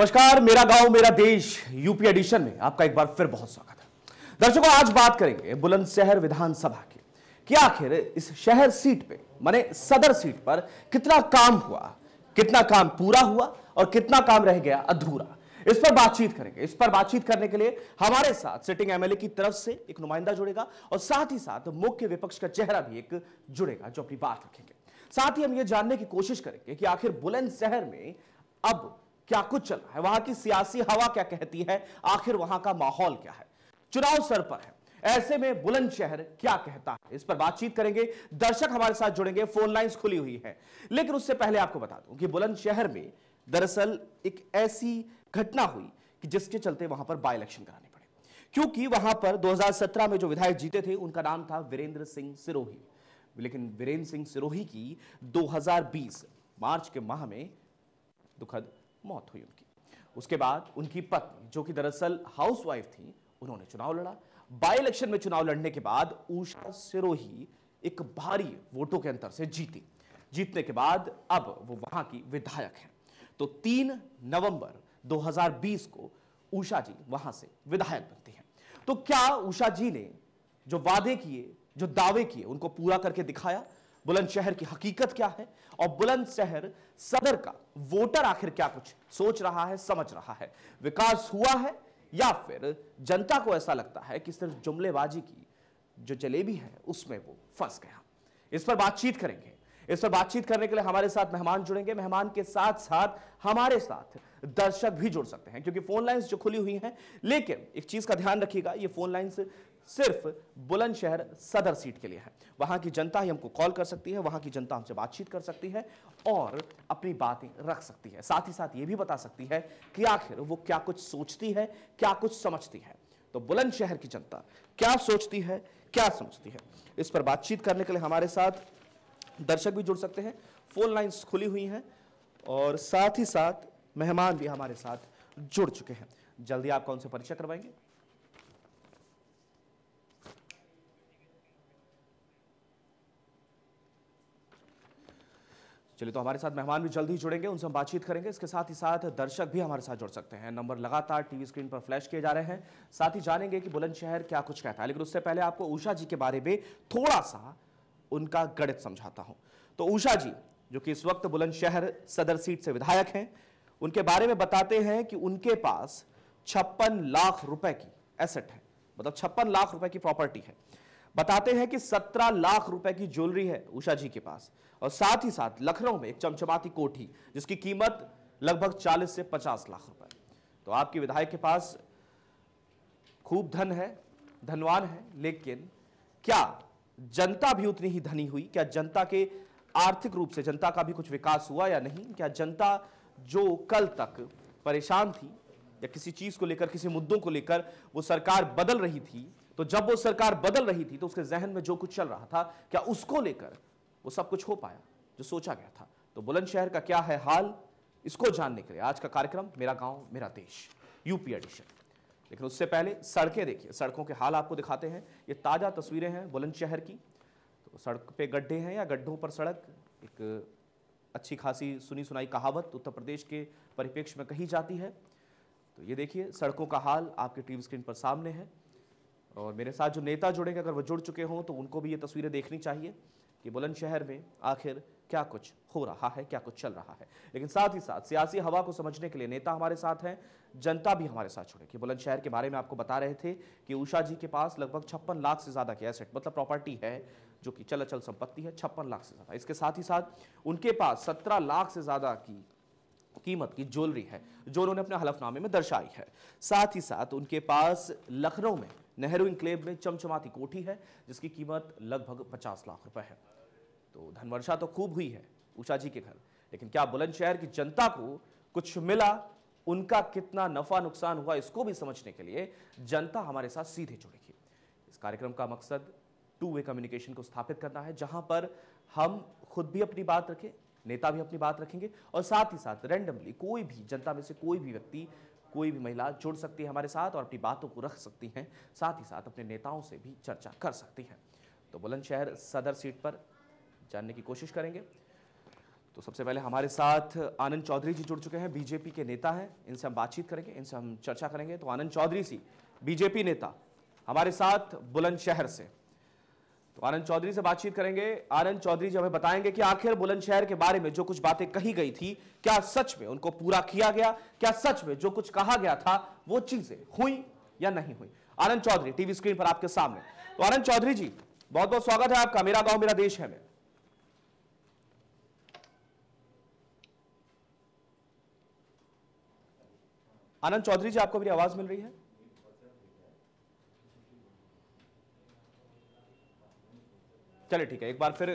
नमस्कार, मेरा गाँव, मेरा देश, यूपी एडिशन में आपका एक बार फिर बहुत स्वागत है। दर्शकों, आज बात करेंगे बुलंदशहर विधानसभा की। कि आखिर इस शहर सीट पे, माने सदर सीट पर कितना काम हुआ, कितना काम पूरा हुआ और कितना काम रह गया अधूरा। इस पर बातचीत करेंगे। इस पर बातचीत करने के लिए हमारे साथ सिटिंग एमएलए की तरफ़ से एक नुमाइंदा जुड़ेगा और साथ ही साथ मुख्य विपक्ष का चेहरा भी एक जुड़ेगा जो अपनी बात रखेंगे। साथ ही हम ये जानने की कोशिश करेंगे कि आखिर बुलंदशहर में अब क्या कुछ चल रहा है? वहाँ की सियासी हवा क्या कहती है? आखिर वहाँ का माहौल क्या है? चुनाव सर पर है। ऐसे में बुलंदशहर क्या कहता है? इस पर बातचीत करेंगे। दर्शक हमारे साथ जुड़ेंगे। फ़ोन लाइंस खुली हुई है। लेकिन उससे पहले आपको बता दूँ कि बुलंदशहर में दरअसल एक ऐसी घटना हुई कि जिसके चलते वहाँ पर बाई इलेक्शन कराने पड़े। क्योंकि वहाँ पर 2017 में जो विधायक जीते थे, उनका नाम था वीरेंद्र सिंह सिरोही। लेकिन वीरेंद्र सिंह सिरोही की 2020 मार्च के माह में दुखद मौत हुई उनकी। उसके बाद उनकी पत्नी, जो कि दरअसल हाउसवाइफ थी, उन्होंने चुनाव लड़ा। बाई इलेक्शन में चुनाव लड़ने के बाद उषा सिरोही एक भारी वोटों के अंतर से जीती। जीतने के बाद अब वो वहाँ की विधायक हैं। तो तीन नवंबर 2020 को उषा जी वहाँ से विधायक बनती हैं। तो क्या उषा जी ने जो वादे किए, जो दावे किए, उनको पूरा करके दिखाया? बुलंदशहर की हकीकत क्या है? और बुलंदशहर सदर का वोटर आखिर क्या कुछ सोच रहा है, समझ रहा है? विकास हुआ है या फिर जनता को ऐसा लगता है कि सिर्फ़ जुमलेबाजी की जो जलेबी है, उसमें वो फंस गया? इस पर बातचीत करेंगे। इस पर बातचीत करने के लिए हमारे साथ मेहमान जुड़ेंगे। मेहमान के साथ साथ हमारे साथ दर्शक भी जुड़ सकते हैं, क्योंकि फ़ोन लाइंस जो खुली हुई हैं, लेकिन एक चीज़ का ध्यान रखिएगा, ये फ़ोन लाइंस सिर्फ़ बुलंदशहर सदर सीट के लिए है। वहाँ की जनता ही हमको कॉल कर सकती है, वहाँ की जनता हमसे बातचीत कर सकती है और अपनी बातें रख सकती है। साथ ही साथ ये भी बता सकती है कि आखिर वो क्या कुछ सोचती है, क्या कुछ समझती है। तो बुलंदशहर की जनता क्या सोचती है, क्या समझती है? इस पर बातचीत करने के लिए हमारे साथ दर्शक भी जुड़ सकते हैं। फ़ोन लाइंस खुली हुई हैं और साथ ही साथ मेहमान भी हमारे साथ जुड़ चुके हैं। जल्दी आपका उनसे परिचय करवाएँगे? चलिए तो हमारे साथ मेहमान भी जल्दी ही जुड़ेंगे, उनसे हम बातचीत करेंगे। इसके साथ ही साथ दर्शक भी हमारे साथ जुड़ सकते हैं। नंबर लगातार टीवी स्क्रीन पर फ्लैश किए जा रहे हैं। साथ ही जानेंगे कि बुलंदशहर क्या कुछ कहता है। लेकिन उससे पहले आपको उषा जी के बारे में थोड़ा सा उनका गणित समझाता हूँ। तो उषा जी, जो कि इस वक्त बुलंदशहर सदर सीट से विधायक हैं, उनके बारे में बताते हैं कि उनके पास छप्पन लाख रुपए की एसेट है। मतलब छप्पन लाख रुपए की प्रॉपर्टी है। बताते हैं कि सत्रह लाख रुपए की ज्वेलरी है उषा जी के पास। और साथ ही साथ लखनऊ में एक चमचमाती कोठी, जिसकी कीमत लगभग 40 से 50 लाख रुपए। तो आपके विधायक के पास खूब धन है, धनवान है, लेकिन क्या जनता भी उतनी ही धनी हुई? क्या जनता के आर्थिक रूप से जनता का भी कुछ विकास हुआ या नहीं? क्या जनता जो कल तक परेशान थी या किसी चीज़ को लेकर, किसी मुद्दों को लेकर वो सरकार बदल रही थी तो जब वो सरकार बदल रही थी तो उसके जहन में जो कुछ चल रहा था, क्या उसको लेकर वो सब कुछ हो पाया, जो सोचा गया था। तो बुलंदशहर का क्या है हाल? इसको जानने के लिए आज का कार्यक्रम मेरा गाँव, मेरा देश, यूपी एडिशन। लेकिन उससे पहले सड़कें देखिए, सड़कों के हाल आपको दिखाते हैं। ये ताज़ा तस्वीरें हैं बुलंदशहर की। तो सड़क पे गड्ढे हैं या गड्ढों पर सड़क? एक अच्छी खासी सुनी सुनाई कहावत उत्तर प्रदेश के परिप्रेक्ष्य में कही जाती है। तो ये देखिए, सड़कों का हाल आपके टीवी स्क्रीन पर सामने है। और मेरे साथ जो नेता जुड़ेंगे, अगर वो जुड़ चुके हों तो उनको भी ये तस्वीरें देखनी चाहिए। कि बुलंदशहर में आखिर क्या कुछ हो रहा है, क्या कुछ चल रहा है। लेकिन साथ ही साथ, सियासी हवा को समझने के लिए नेता हमारे साथ हैं, जनता भी हमारे साथ जुड़े। कि बुलंदशहर के बारे में आपको बता रहे थे कि उषा जी के पास लगभग छप्पन लाख से ज़्यादा की एसेट मतलब प्रॉपर्टी है, जो कि चल अचल संपत्ति है, छप्पन लाख से ज़्यादा। इसके साथ ही साथ, उनके पास सत्रह लाख से ज़्यादा की कीमत की ज्वेलरी है, जो उन्होंने अपने हलफनामे में दर्शाई है। साथ ही साथ, उनके पास लखनऊ में, नेहरू इंक्लेव में चमचमाती कोठी है, जिसकी कीमत लगभग 50 लाख रुपए है। तो धनवर्षा तो खूब हुई है उषा जी के घर। लेकिन क्या बुलंदशहर की जनता को कुछ मिला? उनका कितना नफा नुकसान हुआ इसको भी समझने के लिए जनता हमारे साथ सीधे जुड़ेगी। इस कार्यक्रम का मकसद टू वे कम्युनिकेशन को स्थापित करना है, जहाँ पर हम खुद भी अपनी बात रखें, नेता भी अपनी बात रखेंगे और साथ ही साथ रैंडमली कोई भी जनता में से कोई भी व्यक्ति, कोई भी महिला जुड़ सकती है हमारे साथ और अपनी बातों को रख सकती हैं, साथ ही साथ अपने नेताओं से भी चर्चा कर सकती हैं। तो बुलंदशहर सदर सीट पर जानने की कोशिश करेंगे। तो सबसे पहले हमारे साथ आनंद चौधरी जी जुड़ चुके हैं, बीजेपी के नेता हैं। इनसे हम बातचीत करेंगे, इनसे हम चर्चा करेंगे। तो आनंद चौधरी जी, बीजेपी नेता, हमारे साथ बुलंदशहर से। तो आनंद चौधरी से बातचीत करेंगे। आनंद चौधरी जी हमें बताएँगे कि आखिर बुलंदशहर के बारे में जो कुछ बातें कही गई थी, क्या सच में उनको पूरा किया गया, क्या सच में जो कुछ कहा गया था, वो चीज़ें हुई या नहीं हुई? आनंद चौधरी, टीवी स्क्रीन पर आपके सामने। तो आनंद चौधरी जी बहुत बहुत स्वागत है आपका। मेरा गाँव, मेरा देश है में। आनंद चौधरी जी, आपको मेरी आवाज़ मिल रही है? चलिए ठीक है, एक बार फिर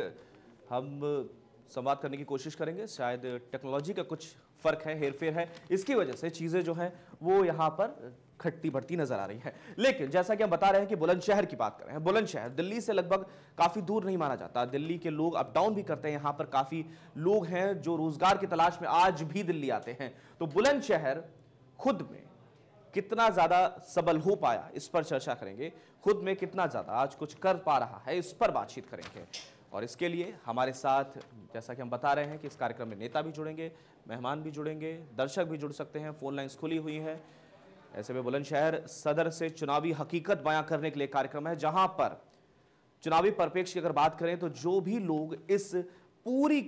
हम संवाद करने की कोशिश करेंगे। शायद टेक्नोलॉजी का कुछ फ़र्क है, हेरफेर है। इसकी वजह से चीज़ें जो है, वो यहाँ पर खट्टी बढ़ती नज़र आ रही है। लेकिन जैसा कि हम बता रहे हैं कि बुलंदशहर की बात कर रहे हैं बुलंदशहर दिल्ली से लगभग काफ़ी दूर नहीं माना जाता। दिल्ली के लोग अप डाउन भी करते हैं, यहाँ पर काफ़ी लोग हैं जो रोज़गार की तलाश में आज भी दिल्ली आते हैं। तो बुलंदशहर खुद में कितना ज़्यादा सबल हो पाया, इस पर चर्चा करेंगे। खुद में कितना ज़्यादा आज कुछ कर पा रहा है, इस पर बातचीत करेंगे। और इसके लिए हमारे साथ, जैसा कि हम बता रहे हैं कि इस कार्यक्रम में नेता भी जुड़ेंगे, मेहमान भी जुड़ेंगे, दर्शक भी जुड़ सकते हैं, फ़ोन लाइन्स खुली हुई हैं। ऐसे में बुलंदशहर सदर से चुनावी हकीकत बयां करने के लिए कार्यक्रम है, जहाँ पर चुनावी परिप्रेक्ष्य की अगर बात करें तो जो भी लोग इस पूरी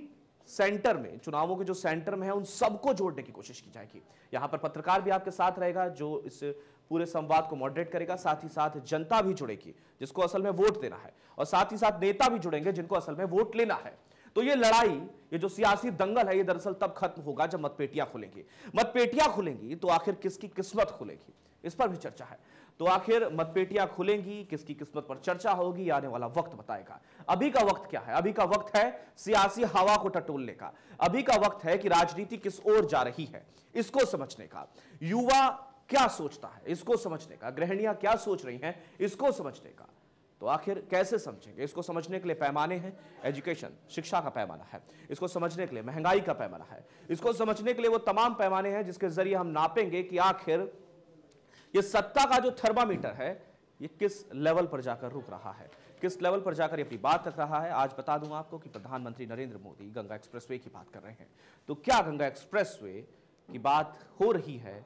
सेंटर में, चुनावों के जो सेंटर में है, उन सबको जोड़ने की कोशिश की जाएगी। यहाँ पर पत्रकार भी आपके साथ रहेगा, जो इस पूरे संवाद को मॉडरेट करेगा, साथ ही साथ जनता भी जुड़ेगी, जिसको असल में वोट देना है, और साथ ही साथ नेता भी जुड़ेंगे, जिनको असल में वोट लेना है। तो ये लड़ाई, ये जो सियासी दंगल है, ये दरअसल तब खत्म होगा जब मतपेटियाँ खुलेंगी। मतपेटियाँ खुलेंगी तो आखिर किसकी किस्मत खुलेगी? इस पर भी चर्चा है। तो आखिर मतपेटियाँ खुलेंगी, किसकी किस्मत पर चर्चा होगी आने वाला वक्त बताएगा। अभी का वक्त क्या है? अभी का वक्त है सियासी हवा को टटोलने का। अभी का वक्त है कि राजनीति किस ओर जा रही है, इसको समझने का। युवा क्या सोचता है, इसको समझने का। गृहणियाँ क्या सोच रही हैं, इसको समझने का। तो आखिर कैसे समझेंगे? इसको समझने के लिए पैमाने हैं। एजुकेशन, शिक्षा का पैमाना है। इसको समझने के लिए महँगाई का पैमाना है। इसको समझने के लिए वो तमाम पैमाने हैं जिसके ज़रिए हम नापेंगे कि आखिर ये सत्ता का जो थर्मामीटर है, ये किस लेवल पर जाकर रुक रहा है? किस लेवल पर जाकर अपनी बात रख रहा है? आज बता दूँ आपको कि प्रधानमंत्री नरेंद्र मोदी गंगा एक्सप्रेसवे की बात कर रहे हैं। तो क्या गंगा एक्सप्रेसवे की बात हो रही है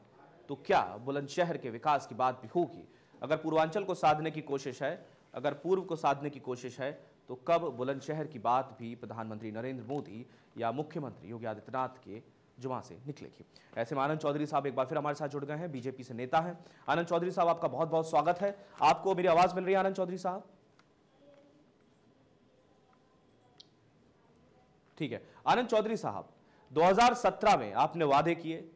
तो क्या बुलंदशहर के विकास की बात भी होगी? अगर पूर्वांचल को साधने की कोशिश है, अगर पूर्व को साधने की कोशिश है तो कब बुलंदशहर की बात भी प्रधानमंत्री नरेंद्र मोदी या मुख्यमंत्री योगी आदित्यनाथ के जुमा से निकलेगी। ऐसे में आनंद चौधरी साहब एक बार फिर हमारे साथ जुड़ गए हैं। बीजेपी से नेता हैं। आनंद चौधरी साहब, आपका बहुत बहुत स्वागत है। आपको मेरी आवाज़ मिल रही है, आनंद चौधरी साहब? ठीक है। आनंद चौधरी साहब 2017 में आपने वादे किए,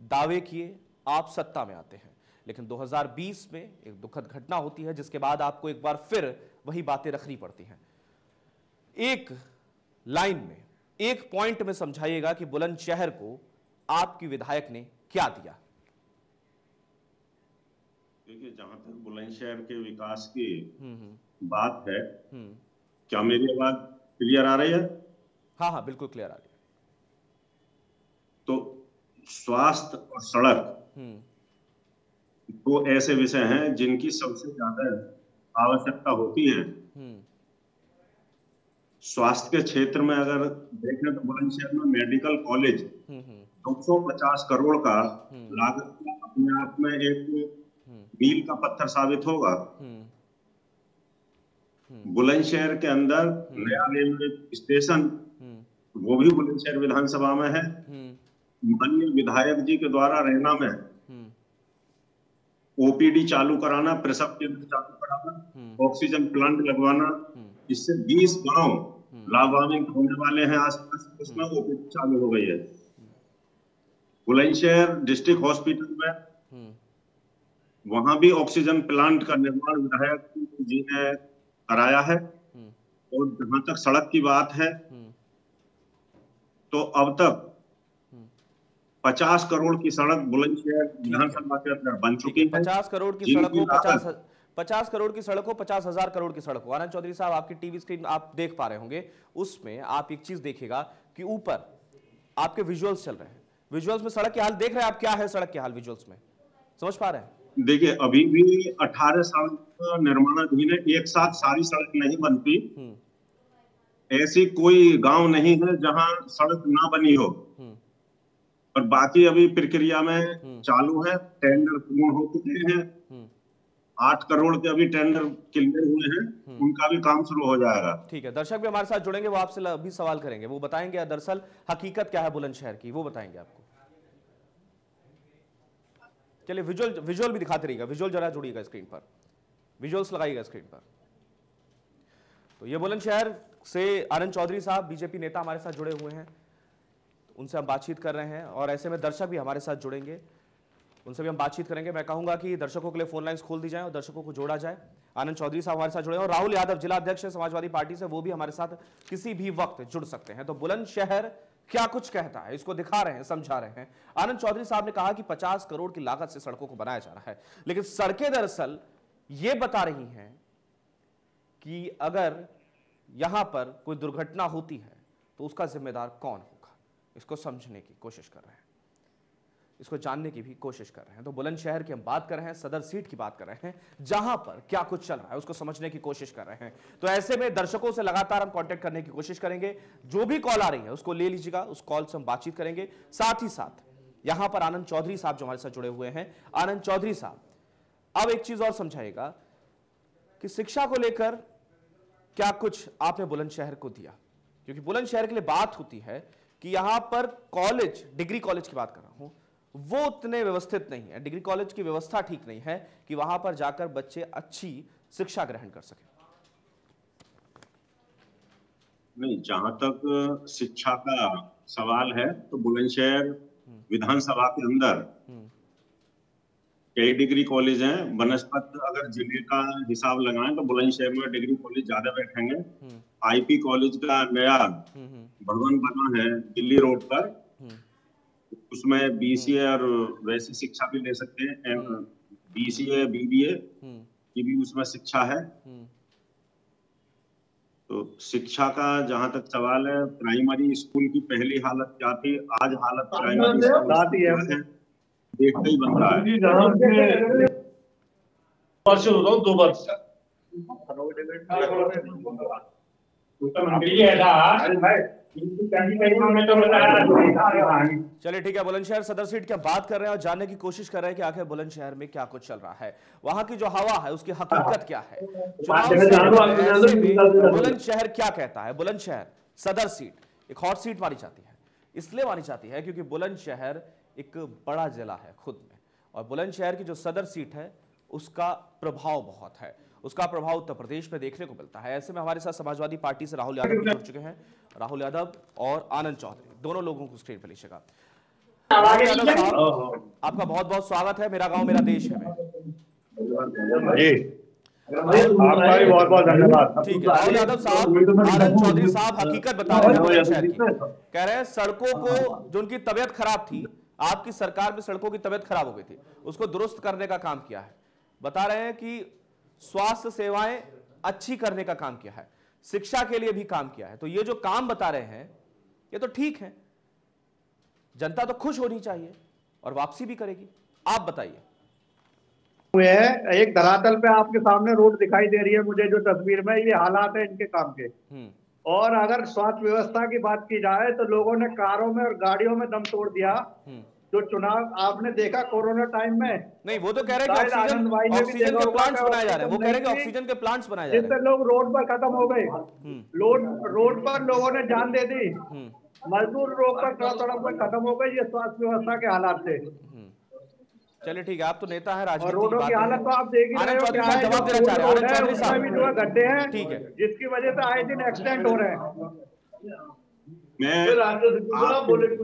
दावे किए, आप सत्ता में आते हैं। लेकिन 2020 में एक दुखद घटना होती है, जिसके बाद आपको एक बार फिर वही बातें रखनी पड़ती हैं। एक लाइन में एक पॉइंट में समझाइएगा कि बुलंदशहर को आपकी विधायक ने क्या दिया। देखिए जहाँ तक बुलंदशहर के विकास की हम्म हम्म। बात है हम्म। क्या मेरी आवाज़ क्लियर आ रही है? हाँ हाँ बिल्कुल क्लियर आ रही है। तो स्वास्थ्य और सड़क दो ऐसे विषय हैं जिनकी सबसे ज़्यादा आवश्यकता होती है। स्वास्थ्य के क्षेत्र में अगर देखें तो बुलंदशहर में मेडिकल कॉलेज दो हम्म 250 करोड़ का हम्म। लागत का अपने आप में एक हम्म। मील का पत्थर साबित होगा। हम्म। बुलंदशहर के अंदर नया रेलवे स्टेशन हम्म। वो भी बुलंदशहर विधानसभा में है। हम्म। माननीय विधायक जी के द्वारा रहना में हम्म। ओपीडी चालू कराना प्रसव केंद्र चालू कराना हम्म। ऑक्सीजन प्लांट लगवाना हम्म। इससे 20 गाँव लाभान्वित होने वाले हैं आसपास उसमें ओपीडी चालू हो गई है। बुलंदशहर डिस्ट्रिक्ट हॉस्पिटल में वहाँ भी ऑक्सीजन प्लांट का निर्माण विधायक जी ने कराया है और जहाँ तक सड़क की बात है तो अब तक पचास करोड़ की सड़क बुलंदशहर विधानसभा के अंदर बन चुकी है। पचास करोड़ की सड़क हो लागत- पचास करोड़ की सड़क हो पचास हज़ार करोड़ की सड़क हो। आनंद चौधरी साहब आपकी टीवी स्क्रीन आप देख पा रहे होंगे। उसमें आप एक चीज़ देखिएगा कि ऊपर आपके विजुअल्स चल रहे हैं। विजुअल्स में सड़क के हाल देख रहे हैं आप क्या है सड़क के हाल विजुअल्स में? समझ पा रहे हैं? देखिए अभी भी 18 साल का निर्माणाधीन है एक साथ सारी सड़क नहीं बनती। हम्म। ऐसी कोई गाँव नहीं है जहाँ सड़क ना बनी हो। हम्म, और बाकी अभी प्रक्रिया में हम्म। चालू है टेंडर पूर्ण हो चुके हैं। आठ करोड़ के अभी टेंडर क्लियर हुए हैं हम्म। उनका भी काम शुरू हो जाएगा। ठीक है दर्शक भी हमारे साथ जुड़ेंगे वो आपसे ल- भी सवाल करेंगे। वो बताएँगे दरअसल हकीकत क्या है बुलंदशहर की? वो बताएँगे आपको। चलिए विजुअल विजुअल भी दिखाते रहिएगा। विजुअल जरा जुड़िएगा स्क्रीन पर। विजुअल्स लगाइएगा स्क्रीन पर। तो ये बुलंदशहर से आनंद चौधरी साहब बीजेपी नेता हमारे साथ जुड़े हुए हैं। उनसे हम बातचीत कर रहे हैं और ऐसे में दर्शक भी हमारे साथ जुड़ेंगे। उनसे भी हम बातचीत करेंगे। मैं कहूँगा कि दर्शकों के लिए फ़ोन लाइंस खोल दी जाए और दर्शकों को जोड़ा जाए। आनंद चौधरी साहब हमारे साथ जुड़े और राहुल यादव जिला अध्यक्ष समाजवादी पार्टी से, वो भी हमारे साथ किसी भी वक्त जुड़ सकते हैं। तो बुलंदशहर क्या कुछ कहता है? इसको दिखा रहे हैं, समझा रहे हैं। आनंद चौधरी साहब ने कहा कि 50 करोड़ की लागत से सड़कों को बनाया जा रहा है। लेकिन सड़कें दरअसल ये बता रही हैं कि अगर यहाँ पर कोई दुर्घटना होती है तो उसका जिम्मेदार कौन होगा? इसको समझने की कोशिश कर रहे हैं। इसको जानने की भी कोशिश कर रहे हैं। तो बुलंदशहर की हम बात कर रहे हैं, सदर सीट की बात कर रहे हैं, जहाँ पर क्या कुछ चल रहा है, उसको समझने की कोशिश कर रहे हैं। तो ऐसे में दर्शकों से लगातार हम कांटेक्ट करने की कोशिश करेंगे। जो भी कॉल आ रही है, उसको ले लीजिएगा, उस कॉल से हम बातचीत करेंगे। साथ ही साथ, यहाँ पर आनंद चौधरी साहब जो हमारे साथ जुड़े हुए हैं। आनंद चौधरी साहब, अब एक चीज़ और समझाइएगा कि शिक्षा को लेकर क्या कुछ आपने बुलंदशहर को दिया? क्योंकि बुलंदशहर के लिए बात होती है कि यहाँ पर कॉलेज डिग्री कॉलेज की बात कर रहा हूँ। वो उतने व्यवस्थित नहीं है। डिग्री कॉलेज की व्यवस्था ठीक नहीं है कि वहाँ पर जाकर बच्चे अच्छी शिक्षा ग्रहण कर सके। नहीं जहाँ तक शिक्षा का सवाल है तो बुलंदशहर विधानसभा के अंदर हम्म, कई डिग्री कॉलेज हैं। बनस्पत अगर ज़िले का हिसाब लगाएँ तो बुलंदशहर में डिग्री कॉलेज ज़्यादा बैठेंगे। हम्म, आईपी कॉलेज का नया हम्म, हम्म, भवन बना है दिल्ली रोड पर। हम्म, उसमें बीसीए और वैसी शिक्षा भी ले सकते हैं बीसीए बीबीए हम्म, की भी उसमें शिक्षा है। हम्म, तो शिक्षा का जहाँ तक सवाल है प्राइमरी स्कूल की पहली हालत क्या थी? आज हालत प्राइमरी स्कूल है। है। देखते ही बन रहा है। जहाँ से वर्ष हो रहा हूँ दो वर्ष चलिए ठीक है बुलंदशहर सदर सीट की बात कर रहे हैं और जानने की कोशिश कर रहे हैं कि आखिर बुलंदशहर में क्या कुछ चल रहा है। वहाँ की जो हवा है उसकी हकीकत क्या है? बुलंदशहर क्या कहता है? बुलंदशहर सदर सीट एक हॉट सीट मानी जाती है। इसलिए मानी जाती है क्योंकि बुलंदशहर एक बड़ा जिला है खुद में। और बुलंदशहर की जो सदर सीट है उसका प्रभाव बहुत है। उसका प्रभाव उत्तर प्रदेश में देखने को मिलता है। ऐसे में हमारे साथ समाजवादी पार्टी से राहुल यादव भी जुड़ चुके हैं। राहुल यादव और आनंद चौधरी दोनों लोगों को स्क्रीन पर लीजिएगा। आपका बहुत बहुत स्वागत है। मेरा गाँव मेरा देश है। में आपका भी बहुत बहुत धन्यवाद। ठीक है राहुल यादव साहब आनंद चौधरी साहब हकीकत बता रहे हैं कह रहे हैं सड़कों को जो उनकी तबीयत खराब थी आपकी सरकार में सड़कों की तबीयत खराब हो गई थी उसको दुरुस्त करने का काम किया है। बता रहे हैं कि स्वास्थ्य सेवाएँ अच्छी करने का काम किया है शिक्षा के लिए भी काम किया है। तो ये जो काम बता रहे हैं ये तो ठीक है। जनता तो खुश होनी चाहिए और वापसी भी करेगी। आप बताइए। हुए हैं एक धरातल पे आपके सामने रोड दिखाई दे रही है मुझे जो तस्वीर में ये हालात है इनके काम के। हम्म। और अगर स्वास्थ्य व्यवस्था की बात की जाए तो लोगों ने कारों में और गाड़ियों में दम तोड़ दिया। हम्म। जो चुनाव आपने देखा कोरोना टाइम में नहीं वो तो कह रहे हैं कि ऑक्सीजन ऑक्सीजन के प्लांट्स बनाए जा रहे हैं। वो कह रहे हैं कि ऑक्सीजन के प्लांट्स बनाए जा रहे हैं। जिससे लोग रोड पर खत्म हो गए। हम्म। रोड रोड पर लोगों ने जान दे दी। हम्म। मजदूर रोड पर सड़क सड़क पर खत्म हो गए ये स्वास्थ्य व्यवस्था के हालात थे हम्म। चलिए ठीक है आप तो नेता है राजनीति की रोडों की हालत तो आप देख ही रहे हो जवाब देना चाह रहे हैं। आनंद चौधरी उसमें भी जो गड्ढे हैं ठीक है। जिसकी वजह से आए दिन एक्सीडेंट हो रहे हैं। मैं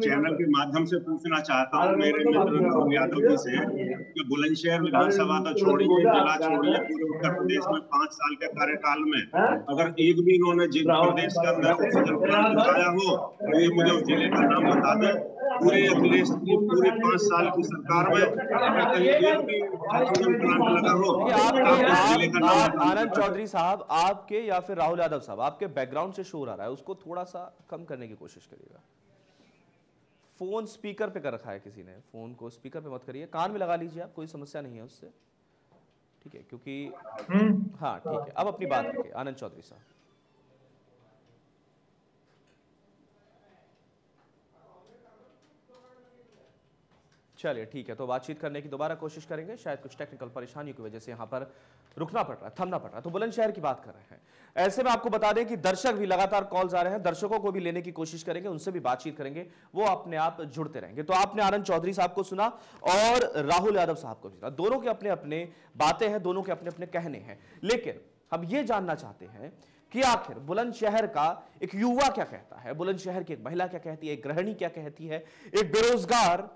चैनल के माध्यम से पूछना चाहता हूँ मेरे मित्र राहुल यादव जी से कि बुलंदशहर विधानसभा तो छोड़िए जिला छोड़िए पूरे उत्तर प्रदेश में पाँच साल के कार्यकाल में। अगर एक भी इन्होंने जिला प्रदेश के अंदर ऑक्सीजन प्लांट लगाया हो तो ये मुझे उस ज़िले का नाम बता दें। पूरे अखिलेश की पूरे पाँच साल की सरकार में लगा हो आनंद चौधरी साहब आपके या फिर राहुल यादव साहब आपके बैकग्राउंड से शोर आ रहा है उसको थोड़ा सा कम करने की कोशिश करिएगा। फ़ोन स्पीकर पे कर रखा है किसी ने फ़ोन को स्पीकर पे मत करिए कान में लगा लीजिए आप कोई समस्या नहीं है उससे। ठीक है क्योंकि हाँ ठीक है अब अपनी बात रखिए आनंद चौधरी साहब। चलिए, ठीक है तो बातचीत करने की दोबारा कोशिश करेंगे। शायद कुछ टेक्निकल परेशानियों की वजह से यहाँ पर रुकना पड़ रहा है थमना पड़ रहा। है तो बुलंदशहर की बात कर रहे हैं। ऐसे में आपको बता दें कि दर्शक भी लगातार कॉल आ रहे हैं, दर्शकों को भी लेने की कोशिश करेंगे, उनसे भी बातचीत करेंगे, वो अपने आप जुड़ते रहेंगे। तो आपने आनंद चौधरी साहब को सुना और राहुल यादव साहब को भी सुना। दोनों के अपने अपने बातें हैं, दोनों के अपने अपने कहने हैं। लेकिन हम ये जानना चाहते हैं कि आखिर बुलंदशहर का एक युवा क्या कहता है? बुलंदशहर की एक महिला क्या कहती है? एक गृहिणी क्या कहती है? एक बेरोजगार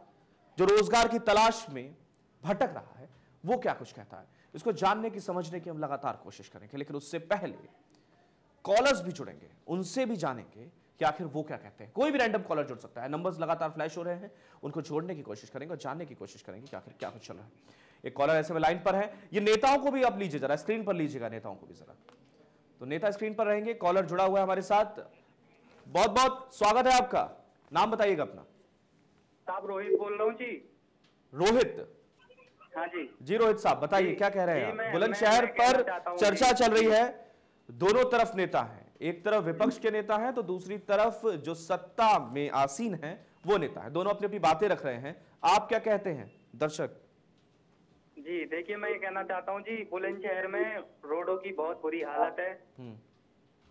जो रोज़गार की तलाश में भटक रहा है, वो क्या कुछ कहता है? इसको जानने की, समझने की हम लगातार कोशिश करेंगे, लेकिन उससे पहले कॉलर्स भी जुड़ेंगे, उनसे भी जानेंगे कि आखिर वो क्या कहते हैं। कोई भी रैंडम कॉलर जुड़ सकता है। नंबर्स लगातार फ्लैश हो रहे हैं, उनको जोड़ने की कोशिश करेंगे और जानने की कोशिश करेंगे कि आखिर क्या कुछ चल रहा है। एक कॉलर ऐसे में लाइन पर है, ये नेताओं को भी आप लीजिए जरा स्क्रीन पर लीजिएगा नेताओं को भी जरा। तो नेता स्क्रीन पर रहेंगे कॉलर जुड़ा हुआ है हमारे साथ। बहुत बहुत स्वागत है आपका। नाम बताइएगा अपना। साहब रोहित बोल रहा हूँ जी। रोहित? हाँ जी। जी रोहित साहब बताइए क्या कह रहे हैं बुलंदशहर पर चर्चा चल रही है। दोनों तरफ़ नेता हैं। एक तरफ़ विपक्ष के नेता हैं तो दूसरी तरफ़ जो सत्ता में आसीन है वो नेता है। दोनों अपनी अपनी बातें रख रहे हैं। आप क्या कहते हैं दर्शक? जी देखिए मैं ये कहना चाहता हूँ जी बुलंदशहर में रोडों की बहुत बुरी हालत है। हम्म,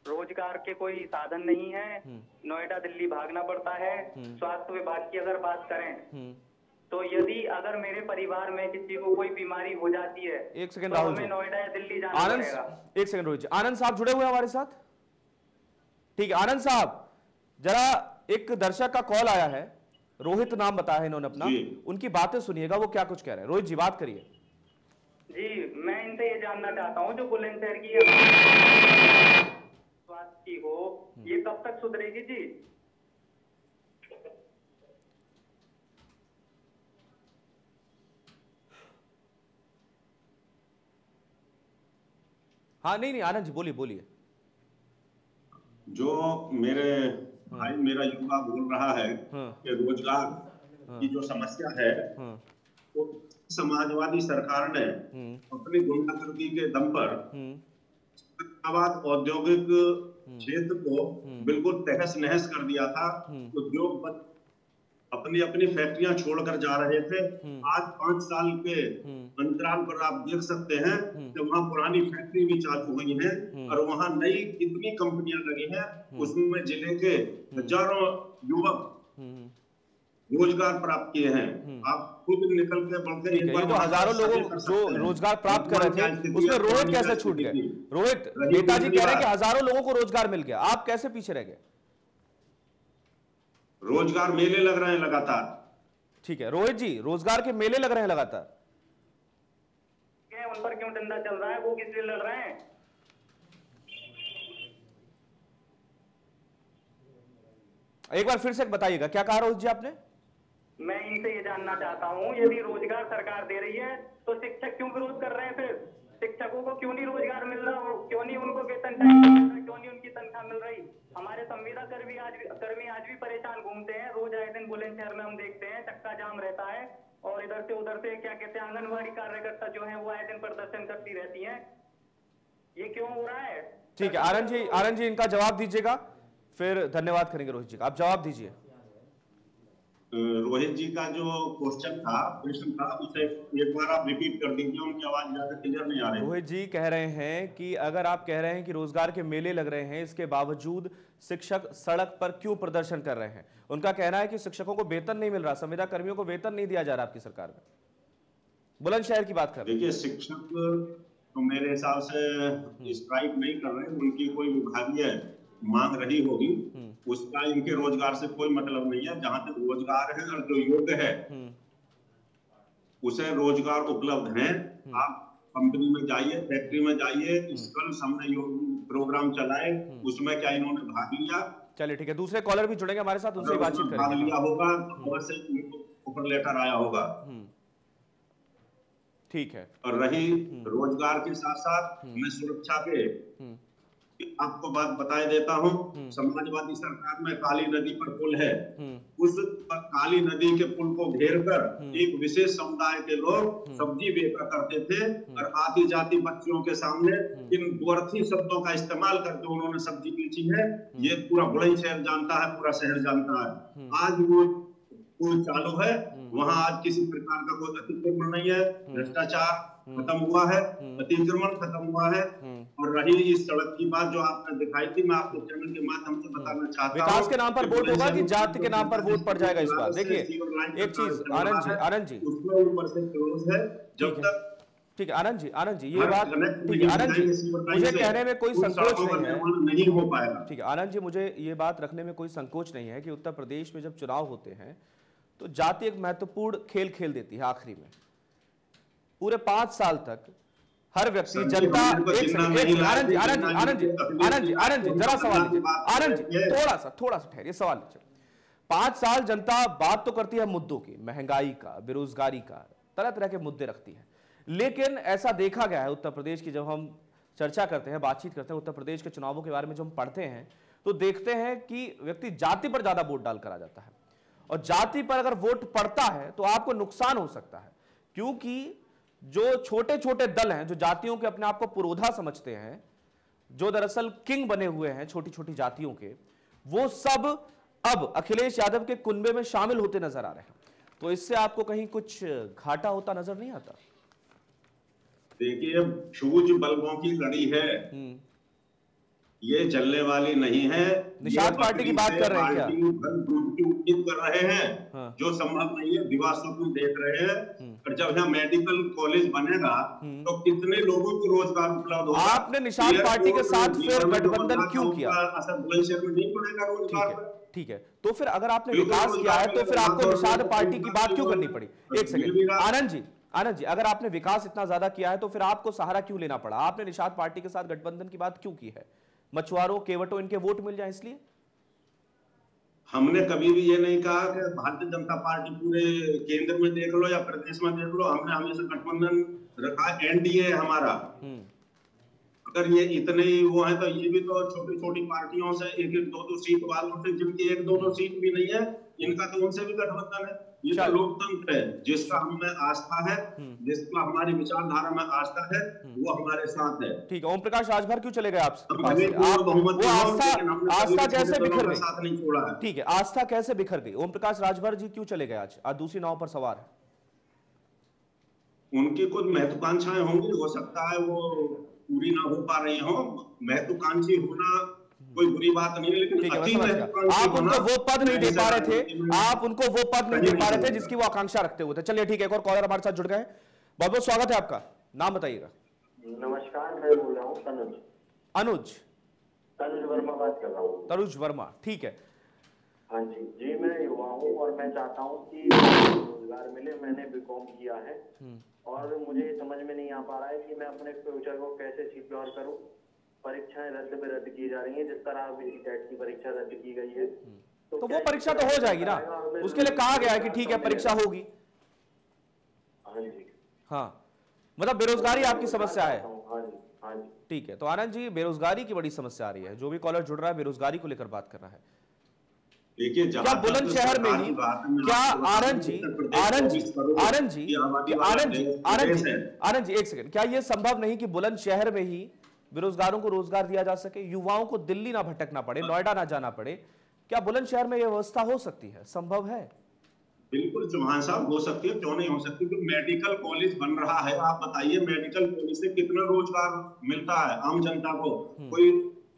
रोज़गार के कोई साधन नहीं है। नोएडा दिल्ली भागना पड़ता है। स्वास्थ्य विभाग की अगर बात करें हम्म। तो यदि अगर मेरे परिवार में किसी को कोई बीमारी हो जाती है एक सेकंड तो राहुल हमें नोएडा या दिल्ली जाना आनंद पड़ेगा। एक सेकंड रोहित जी। आनंद साहब जुड़े हुए हमारे साथ? ठीक है आनंद साहब जरा एक दर्शक का कॉल आया है। रोहित नाम बताया है इन्होंने अपना। उनकी बातें सुनिएगा वो क्या कुछ कह रहे हैं। रोहित जी बात करिए। जी मैं इनसे ये जानना चाहता हूँ जो बुलंदशहर की स्वास्थ्य की हो ये कब तक सुधरेगी जी। हाँ नहीं नहीं आनंद जी बोलिए बोलिए। जो मेरे भाई मेरा युवा बोल रहा है हाँ। कि रोज़गार की जो समस्या है हाँ। तो समाजवादी सरकार ने हम्म। अपनी गुंडागर्दी के दम पर हम्म औद्योगिक क्षेत्र को बिल्कुल तहस नहस कर दिया था। उद्योग अपनी अपनी फैक्ट्रियाँ छोड़कर जा रहे थे। आज पाँच साल के अंतराल पर आप देख सकते हैं कि वहाँ पुरानी फैक्ट्री भी चालू हुई है और वहाँ नई कितनी कंपनियाँ लगी हैं उसमें ज़िले के हज़ारों युवक हम्म। रोज़गार प्राप्त किए हैं। आप खुद निकल के बढ़कर ठीक है, ये तो हज़ारों लोगों जो रोज़गार प्राप्त कर रहे थे उसमें रोहित कैसे छूट गए रोहित नेताजी कह रहे हैं कि हज़ारों लोगों को रोज़गार मिल गया। आप कैसे पीछे रह गए? रोज़गार मेले लग रहे हैं लगातार। ठीक है रोहित जी रोज़गार के मेले लग रहे हैं लगातार। उन पर क्यों डंडा चल रहा है? वो किस लिए लड़ रहे हैं? एक बार फिर से बताइएगा क्या कहा रोहित जी आपने? मैं इनसे ये जानना चाहता हूँ, यदि रोज़गार सरकार दे रही है तो शिक्षक क्यों विरोध कर रहे हैं फिर? शिक्षकों को क्यों नहीं रोज़गार मिल रहा हो क्यों नहीं उनको वेतन क्यों नहीं उनकी तनख्वाह मिल रही? हमारे संविदा कर्मी आज कर्मी आज भी परेशान घूमते हैं। रोज आए दिन बुलंदशहर में हम देखते हैं, चक्का जाम रहता है और इधर से उधर से क्या कहते हैं, आंगनबाड़ी कार्यकर्ता जो है, वो आए दिन प्रदर्शन करती रहती है। ये क्यों हो रहा है? ठीक है आनंद जी आनंद जी इनका जवाब दीजिएगा, फिर धन्यवाद करेंगे रोहित जी का। आप जवाब दीजिए। रोहित जी का जो क्वेश्चन था प्रश्न था उसे एक बार आप रिपीट कर दीजिए उनकी आवाज़ ज़्यादा क्लियर नहीं आ रही। रोहित जी कह रहे हैं कि अगर आप कह रहे हैं कि रोज़गार के मेले लग रहे हैं इसके बावजूद शिक्षक सड़क पर क्यों प्रदर्शन कर रहे हैं? उनका कहना है कि शिक्षकों को वेतन नहीं मिल रहा संविदा कर्मियों को वेतन नहीं दिया जा रहा आपकी सरकार में। बुलंदशहर की बात कर देखिए शिक्षक तो मेरे हिसाब से स्ट्राइक नहीं कर रहे उनकी कोई विभागीय मांग रही होगी उसका इनके रोज़गार से कोई मतलब नहीं है। जहाँ तक रोज़गार है और जो योग्य है उसे रोज़गार उपलब्ध है। आप कंपनी में जाइए फैक्ट्री में जाइए हमने प्रोग्राम चलाए उसमें क्या इन्होंने भाग लिया? चलिए ठीक है। दूसरे कॉलर भी जुड़ेंगे हमारे साथ उनसे बातचीत भाग लिया होगा अवश्य ऊपर लेटर आया होगा। ठीक है। और रही रोज़गार के साथ साथ मैं सुरक्षा के आपको बात बताए देता हूँ। समाजवादी सरकार में काली नदी पर पुल है। उस काली नदी के पुल को घेर कर एक विशेष समुदाय के लोग सब्ज़ी बेचा करते थे और आदि जाति बच्चियों के सामने इन द्वर्थी शब्दों का इस्तेमाल करके उन्होंने सब्ज़ी बेची है। ये पूरा बुलंदशहर जानता है पूरा शहर जानता है। आज वो पुल चालू है। वहाँ आज किसी प्रकार का कोई अतिक्रमण नहीं है। भ्रष्टाचार खत्म हुआ है। अतिक्रमण खत्म हुआ है। हम्म। और रही इस सड़क की बात जो आपने दिखाई थी मैं आपको चैनल के माध्यम से बताना चाहता हूँ विकास के नाम पर वोट होगा कि जाति के नाम पर वोट पड़ जाएगा इस बार? देखिए एक चीज़ आनंद जी आनंद जी। उसमें ऊपर से क्लोज है जब तक ठीक है आनंद जी आनंद जी ये बात ठीक है आनंद जी मुझे कहने में कोई संकोच नहीं है। नहीं हो पाएगा। ठीक है आनंद जी मुझे ये बात रखने में कोई संकोच नहीं है कि उत्तर प्रदेश में जब चुनाव होते हैं तो जाति एक महत्वपूर्ण खेल खेल देती है आखिरी में। पूरे पाँच साल तक हर व्यक्ति जनता एक आनंद जी आनंद जी आनंद जी आनंद जी आनंद जी जरा सवाल लीजिए। आनंद जी थोड़ा सा थोड़ा सा ठहरिए सवाल लीजिए। पाँच साल जनता बात तो करती है मुद्दों की महँगाई का बेरोजगारी का तरह तरह के मुद्दे रखती है। लेकिन ऐसा देखा गया है उत्तर प्रदेश की जब हम चर्चा करते हैं बातचीत करते हैं उत्तर प्रदेश के चुनावों के बारे में जब हम पढ़ते हैं तो देखते हैं कि व्यक्ति जाति पर ज़्यादा वोट डालकर आ जाता है। और जाति पर अगर वोट पड़ता है तो आपको नुकसान हो सकता है क्योंकि जो छोटे छोटे दल हैं जो जातियों के अपने आप को पुरोधा समझते हैं जो दरअसल किंग बने हुए हैं छोटी छोटी जातियों के वो सब अब अखिलेश यादव के कुनबे में शामिल होते नज़र आ रहे हैं। तो इससे आपको कहीं कुछ घाटा होता नज़र नहीं आता? देखिए फ्यूज बल्बों की लड़ी है। हम्म, ये चलने वाली नहीं है। निषाद पार्टी की बात कर रहे हैं क्या? कर रहे हैं। हाँ। जो संभव नहीं है दिवा स्वप्न देख रहे हैं। हम्म। और जब यहाँ मेडिकल कॉलेज बनेगा तो कितने लोगों को रोज़गार उपलब्ध होगा? आपने एयरपोर्ट, पार्टी के साथ फिर गठबंधन क्यों किया? असर बुलंदशहर में नहीं पड़ेगा रोज़गार ठीक है। तो फिर अगर आपने विकास किया है तो फिर आपको निषाद पार्टी की बात क्यों करनी पड़ी? एक सेकंड आनंद जी आनंद जी अगर आपने विकास इतना ज़्यादा किया है तो फिर आपको सहारा क्यों लेना पड़ा? आपने निषाद पार्टी के साथ गठबंधन की बात क्यों की है? मछुआरों केवटों इनके वोट मिल जाए इसलिए? हमने कभी भी ये नहीं कहा कि भारतीय जनता पार्टी पूरे केंद्र में देख लो या प्रदेश में देख लो हमने हमेशा गठबंधन रखा एनडीए हमारा। हम्म अगर ये इतने ही वो है तो ये भी तो छोटी छोटी पार्टियों से एक एक दो दो सीट वालों से जिनकी एक दो दो सीट भी नहीं है इनका तो उनसे भी गठबंधन है। ये तो लोकतंत्र है। जिसका हमें आस्था है हम्म। जिसका हमारी विचारधारा में आस्था है वो हमारे साथ है। ठीक है ओम प्रकाश राजभर क्यों चले गए आप? आस्था कैसे बिखर गई? साथ नहीं छोड़ा है। ठीक है आस्था कैसे बिखर गई? ओम प्रकाश राजभर जी क्यों चले गए आज? आज दूसरी नाव पर सवार। है उनकी कुछ महत्वाकांक्षाएँ होंगी। हो सकता है वो पूरी ना हो पा रही हो। महत्वाकांक्षी होना कोई बुरी बात नहीं है लेकिन है आप उनको वो पद नहीं दे पा रहे थे आप उनको वो पद नहीं दे पा रहे थे जिसकी वो आकांक्षा रखते हुए थे। चलिए ठीक है एक और कॉलर हमारे साथ जुड़ गए बहुत बहुत स्वागत है आपका। नाम बताइएगा। नमस्कार मैं बोल रहा हूँ तनुज। अनुज। तनुज वर्मा बात कर रहा हूँ। तरुज वर्मा ठीक है। हाँ जी जी मैं युवा हूँ और मैं चाहता हूँ कि रोज़गार मिले मैंने बीकॉम किया है। और मुझे समझ में नहीं आ पा रहा है कि मैं अपने फ्यूचर को कैसे सिक्योर करूँ। परीक्षाएँ रद्द पे रद्द की जा रही हैं जिस तरह अभी टेट की परीक्षा रद्द की गई है। तो वो परीक्षा तो हो जाएगी ना? मैं उसके लिए कहा गया है कि ठीक है परीक्षा होगी। हाँ जी। हाँ। मतलब बेरोजगारी आपकी समस्या है। हाँ जी हाँ जी। ठीक है तो आनंद जी बेरोजगारी की बड़ी समस्या आ रही है। जो भी कॉलर जुड़ रहा है बेरोजगारी को लेकर बात कर रहा है। देखिए क्या बुलंदशहर में ही मैं क्या आनंद जी आनंद जी आनंद जी आनंद जी आनंद जी आनंद जी एक सेकंड। क्या ये संभव नहीं कि बुलंदशहर में ही बेरोजगारों को रोज़गार दिया जा सके युवाओं को दिल्ली ना भटकना पड़े नोएडा ना जाना पड़े क्या बुलंदशहर में यह व्यवस्था हो सकती है? संभव है? बिल्कुल चौहान साहब हो सकती है क्यों नहीं हो सकती? क्योंकि मेडिकल कॉलेज बन रहा है आप बताइए मेडिकल कॉलेज से कितना रोज़गार मिलता है आम जनता को? कोई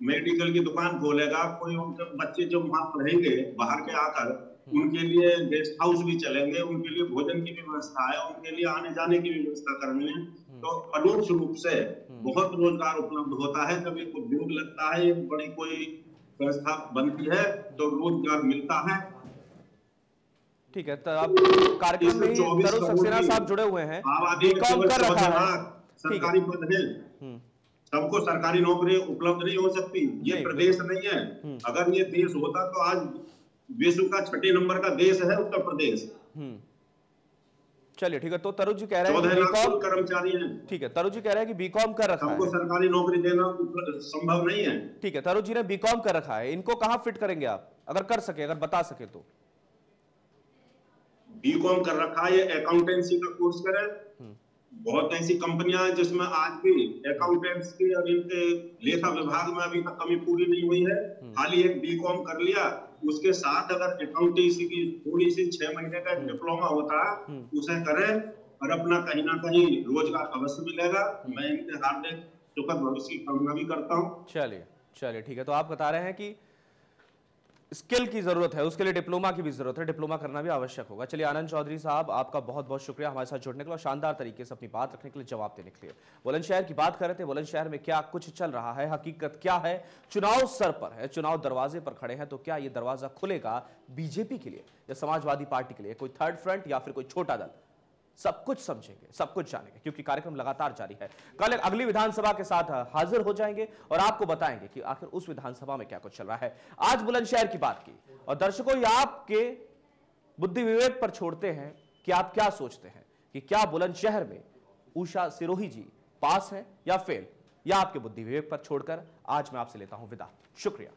मेडिकल की दुकान खोलेगा कोई उनके बच्चे जो वहाँ पढ़ेंगे बाहर के आकर उनके लिए गेस्ट हाउस भी चलेंगे उनके लिए भोजन की भी व्यवस्था है उनके लिए आने जाने की भी व्यवस्था करनी है। तो अनूठ रूप से बहुत रोज़गार उपलब्ध होता है। जब एक उद्योग लगता है एक बड़ी कोई संस्था बनती है तो रोज़गार मिलता है। ठीक है तो आप कार्यक्रम में तरुण सक्सेना साहब जुड़े हुए हैं। बीकॉम कर रखा है। सरकारी पद है। हम्म, सबको सरकारी नौकरी उपलब्ध नहीं हो सकती। ये नहीं, प्रदेश नहीं है। अगर ये देश होता तो आज विश्व का छठे नंबर का देश है उत्तर प्रदेश। हम्म। चलिए ठीक है तो तरुण जी कह रहे हैं बीकॉम कर्मचारी हैं। ठीक है तरुण जी कह रहे हैं कि बीकॉम कर रखा सबको है। सरकारी नौकरी देना संभव नहीं है। ठीक है तरुण जी ने बीकॉम कर रखा है। इनको कहाँ फिट करेंगे आप? अगर कर सके अगर बता सके तो। बीकॉम कर रखा है अकाउंटेंसी का कोर्स करें। बहुत ऐसी कंपनियाँ हैं जिसमें आज भी अकाउंटेंट्स की और इनके लेखा विभाग में अभी तक कमी पूरी नहीं हुई है। खाली एक बीकॉम कर लिया उसके साथ अगर अकाउंटेंसी की थोड़ी सी छह महीने का डिप्लोमा होता है उसे करे और अपना कहीं ना कहीं रोज़गार अवश्य मिलेगा। मैं इनके हार्दिक सुखद भविष्य की कामना भी करता हूँ। चलिए चलिए ठीक है। तो आप बता रहे हैं कि स्किल की ज़रूरत है, उसके लिए डिप्लोमा की भी ज़रूरत है, डिप्लोमा करना भी आवश्यक होगा। चलिए, आनंद चौधरी साहब, आपका बहुत बहुत शुक्रिया हमारे साथ जुड़ने के लिए शानदार तरीके से अपनी बात रखने के लिए, जवाब देने के लिए। बुलंदशहर की बात कर रहे थे, बुलंदशहर में क्या कुछ चल रहा है, हकीकत क्या है? चुनाव सर पर है, चुनाव दरवाजे पर खड़े हैं तो क्या ये दरवाज़ा खुलेगा बीजेपी के लिए या समाजवादी पार्टी के लिए? कोई थर्ड फ्रंट या फिर कोई छोटा दल? सब कुछ समझेंगे, सब कुछ जानेंगे, क्योंकि कार्यक्रम लगातार जारी है। कल अगली विधानसभा के साथ हाजिर हो जाएँगे और आपको बताएँगे कि आखिर उस विधानसभा में क्या कुछ चल रहा है। आज बुलंदशहर की बात की, और दर्शकों आपके बुद्धि विवेक पर छोड़ते हैं कि आप क्या सोचते हैं, कि क्या बुलंदशहर में उषा सिरोही जी पास है या फेल, या आपके बुद्धि विवेक पर छोड़कर आज मैं आपसे लेता हूँ विदा। शुक्रिया।